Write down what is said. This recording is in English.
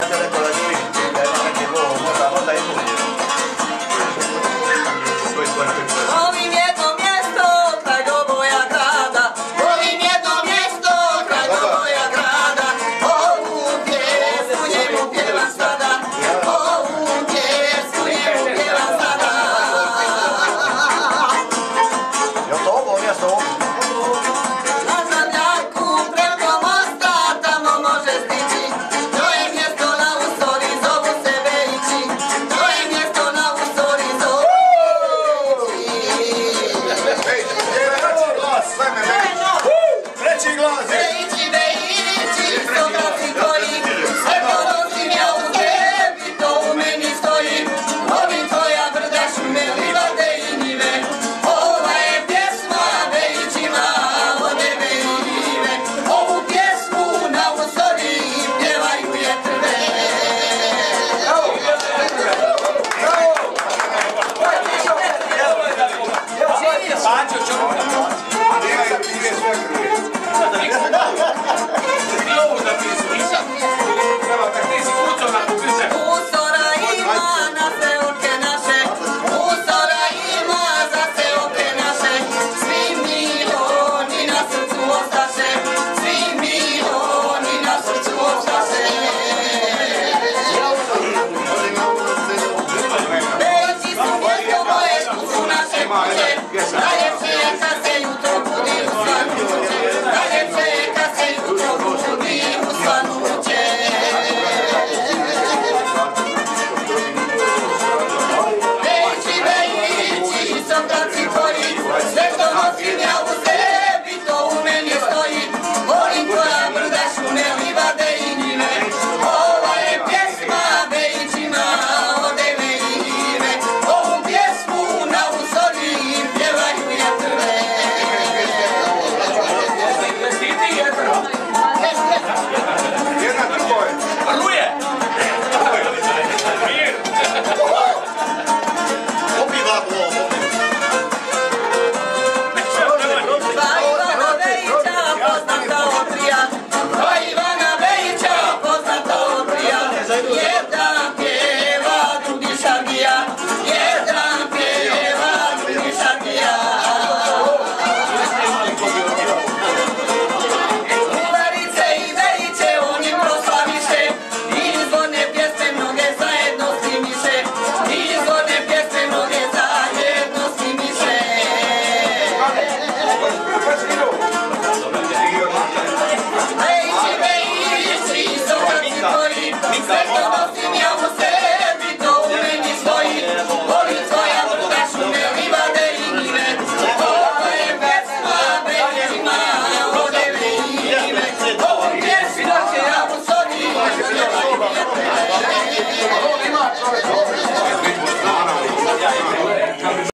Gracias.